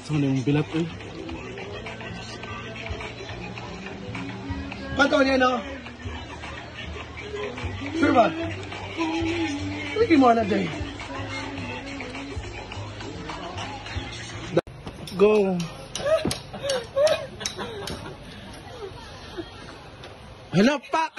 Saan yung bilat eh? Quanto niya, no? Sure ba? Sige mo na, Jay. Go! Hala, pak!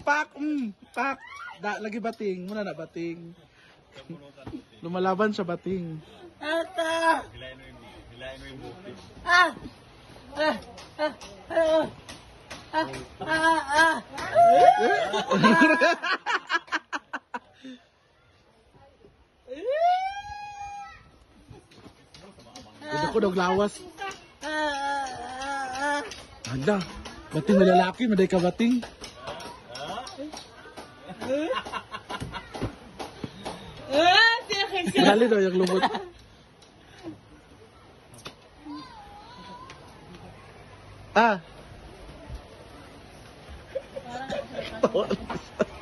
pak! Mm, pak! Da, lagi bating. Muna na bating. Lumalaban siya bating. Ata! Ah! Ah! Ah! Ah! Ah! Ah! Ah! Gusto ko dog lawas. Ah! Ada. Bating na lalaki, maday ka bating. Dali daw yung lumot. Ah.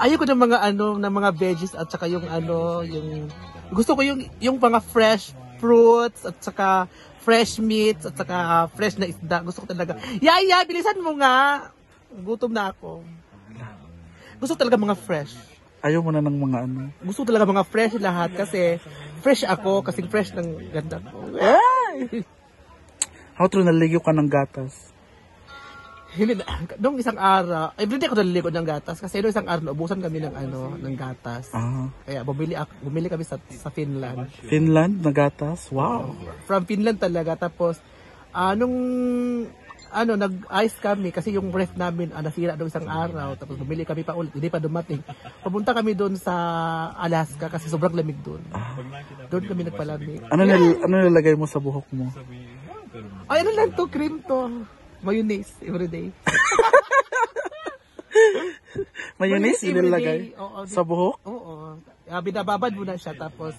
Ayoko ng mga ano, ng mga veggies at saka yung ano, yung gusto ko yung yung mga fresh fruits at saka fresh meats at saka fresh na isda. Gusto ko talaga. Yaya, bilisan mo nga. Gutom na ako. Gusto talaga mga fresh. Ayaw mo na ng mga ano. Gusto talaga mga fresh lahat kasi fresh ako kasi fresh ng ganda ko. Ay! How true naligo ka ng gatas? Hindi na, nung isang araw, everyday ako naliligo ng gatas kasi nung isang araw naubusan kami ng ano, ng gatas. Ah, Kaya bumili ako, bumili kami sa sa Finland. Finland na gatas? Wow. From Finland talaga tapos ah nung ano nag-ice kami kasi yung ref namin ah, nasira nung isang araw tapos bumili kami pa ulit hindi pa dumating. Pumunta kami doon sa Alaska kasi sobrang lamig doon. Doon kami nagpalamig. Ano nil ano nilagay mo sa buhok mo? Ay ano lang to cream to. Mayonnaise everyday. Mayonnaise everyday. nilagay Oo, sa buhok? Oo. Ah, binababad muna siya tapos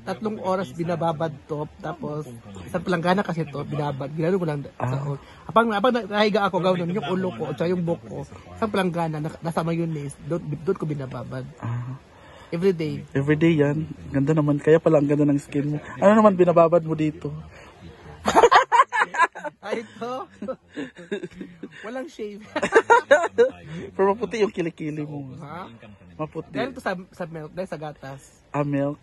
tatlong oras binababad to tapos isang palanggana kasi to binabad ginano ko lang sa Ah. habang habang nahiga ako gawin yung ulo ko at yung buhok ko isang palanggana na- nasa mayonnaise doon doon ko binababad Ah, every day everyday yan. Ganda naman. Kaya pala ang ganda ng skin mo. Ano naman binababad mo dito? Ay ito walang shave Pero maputi yung kilikili mo. ha Maputi. dahil to sa sa milk dahil sa gatas Ah, milk.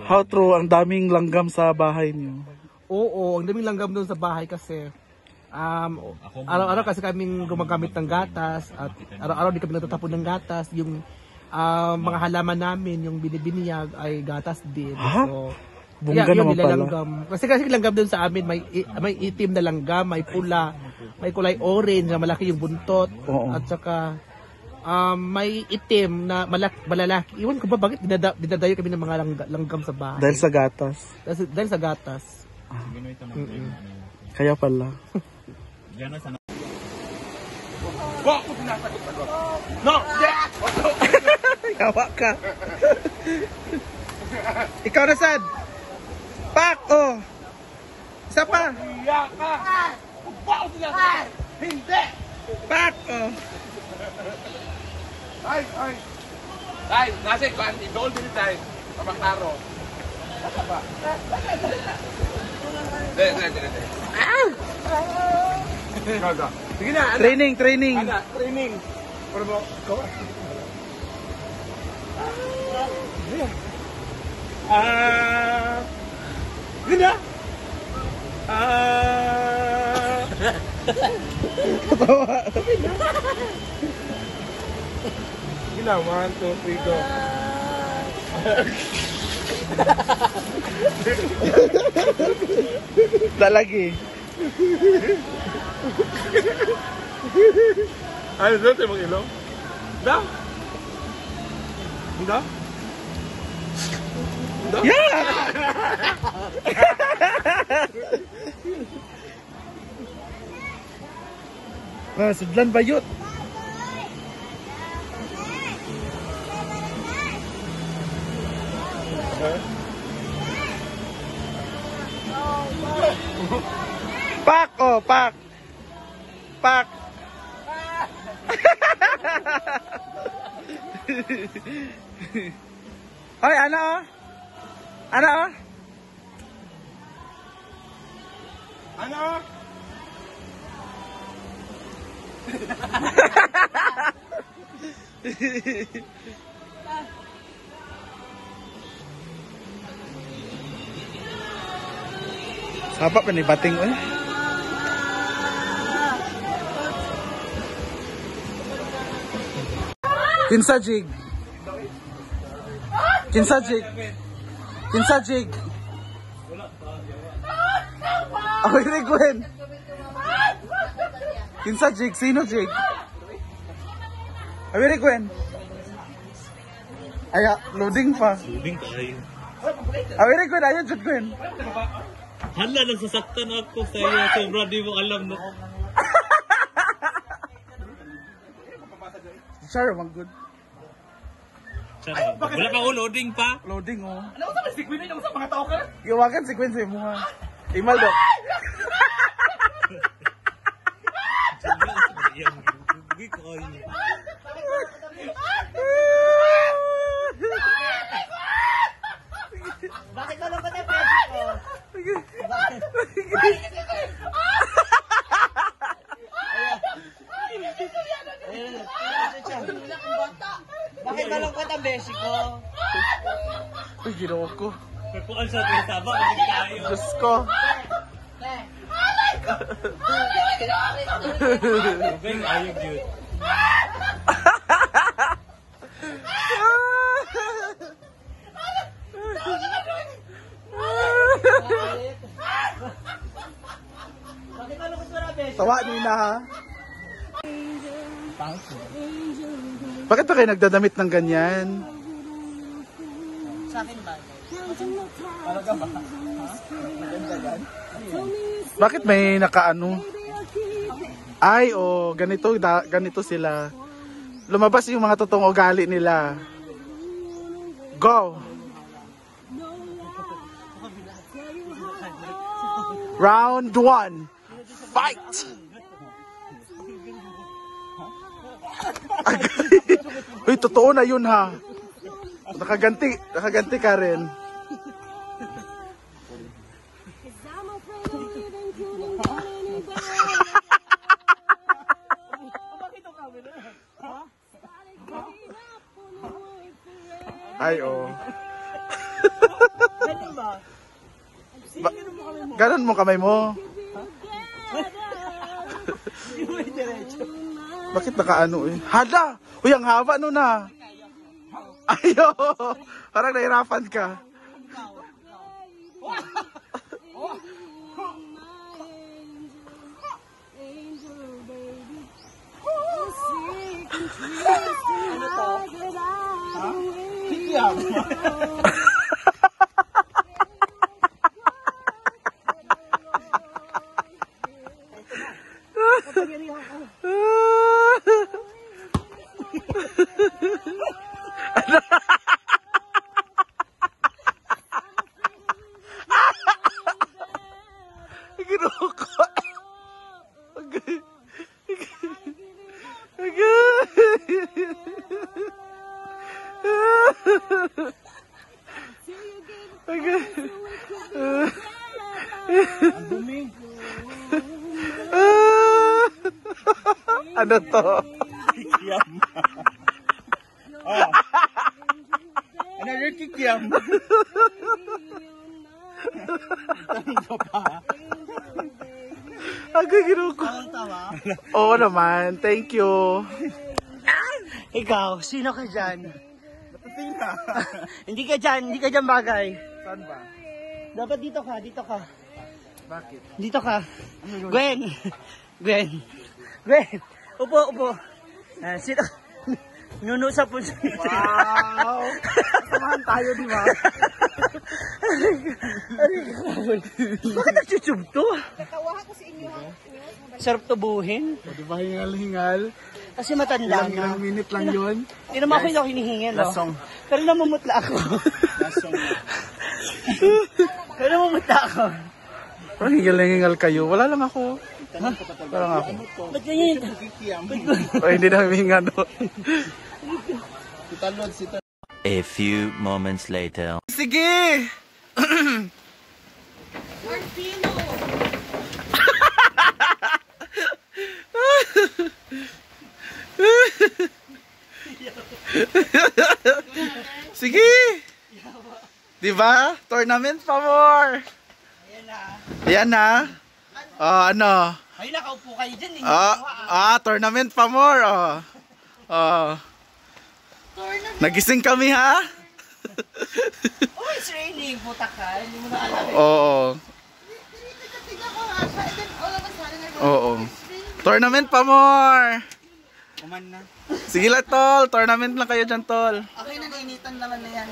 How true, ang daming langgam sa bahay niyo. Oo, ang daming langgam doon sa bahay kasi um, araw-araw kasi kaming gumagamit ng gatas at araw-araw di kami natatapon ng gatas. Yung ah, mga halaman namin, yung binibiniyag ay gatas din. Ha? So, Bongga yun, naman pala. nilalanggam. Kasi kasi langgam doon sa amin, may, may itim na langgam, may pula, may kulay orange na malaki yung buntot. Oo. At saka um, may itim na malak, malalaki. Iwan ko ba bakit dinada, dinadayo kami ng mga langga- langgam sa bahay? Dahil sa gatas. Dahil, dahil sa gatas. Mm-mm. Kaya pala. Kawa ka. Ikaw na sad. Pak, oh. Isa pa. Iya ka! Sila! Hindi! Pak, oh. Ay, ay! Ay, nasa ikuan, idol din tayo. Kapaklaro. Baka ba? Hindi, hindi, hindi. Gaga. Sige na, anak. Training, training. Anak, training. Pero mo, ikaw. Ah. Sige na. Ah. Sige na, one, two, three, go. Lalagi. Ano doon tayo mag-ilong? Da? Da? Ah, sudlan bayot. Pak, oh, pak. Pak. Hoy, ano oh? Ano oh? Ano oh? Sapa pa ni bating eh. Kinsa jig? Kinsa jig? Kinsa jig? Oh, ini Gwen. Kinsa jig? Sino jig? Awiri Gwen. Aya, loading pa. Loading tayo. Awiri Gwen, ayan jud Gwen. Hala, nagsasaktan ako sa iyo. Sobra di mo alam no. Sure, man good. Charot. Wala pa ako loading pa. Loading oh. Ano sa si Queen yung sa mga tao ka? Iwakan si Gwen sa imo ha. Imal do. Yan. Hindi ko kayo. Bakit ka lang ba na pwede ko? Bakit ka lang ba ang besi ko? Uy, ginawa ko. Pagpuan sa ating taba, kasi ko. Ben, ayog yun. Bakit ka lang ba na besi? Tawa ni na ha. Bakit ba kayo nagdadamit ng ganyan? Sa akin ba? Bakit may nakaano? Ay, oh, ganito, ganito sila. Lumabas yung mga totoong ugali nila. Go! Round one. Fight! Uy, totoo na yun ha. Nakaganti, nakaganti ka rin. Ay, oh. Ganun ba? Ba- Ganon mo kamay mo. Hindi mo yung diretso. Bakit nakaano eh? Hala! Uy, ang haba nun ah. Ayo! Parang nahirapan ka. Ano to? やん。Ano to? Another kikiam. Agay ginawa ko. Oh, Ang tawa. Oo naman. Thank you. Ikaw, sino ka dyan? hindi ka dyan, hindi ka dyan bagay. Saan ba? Dapat dito ka, dito ka. Bakit? Dito ka. Gwen. Gwen. Gwen. Upo, upo. Ah, sino? Nuno sa punso. Wow! Samahan tayo, di ba? Bakit nagchuchub to? Sarap tubuhin. Di ba hingal-hingal? Kasi matanda Ilang, na. ilang minute lang yun. Hindi naman ako yung hinihingal, no? Lasong. Pero namumutla ako. Pero namumutla ako. Parang hingal-hingal kayo. Wala lang ako. Parang ako. Ba't ganyan? O, hindi na huminga, no? A few moments later. Sige! Sige! Di ba? Tournament pa more! Ayan na. Oh, ano? Ay, nakaupo kayo dyan eh. Ah, ah, tournament pa more. Oh. Oh. Nagising kami ha? Oh, it's raining. Puta ka. Hindi mo na alam. Oo. Oo. Tournament pa more. Kuman na. Sige lang tol, tournament lang kayo dyan tol. Okay, naninitan naman na yan.